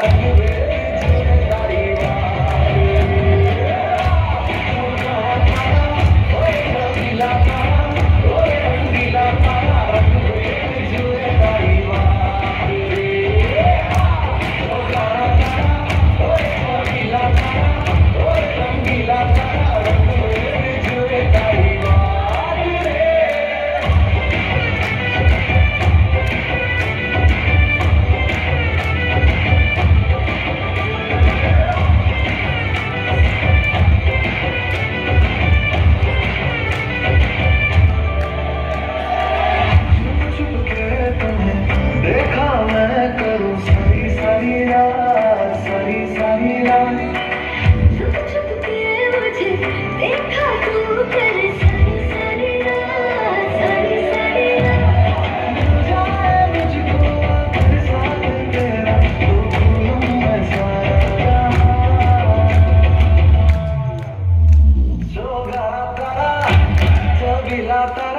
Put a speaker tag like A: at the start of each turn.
A: Thank you. Pilata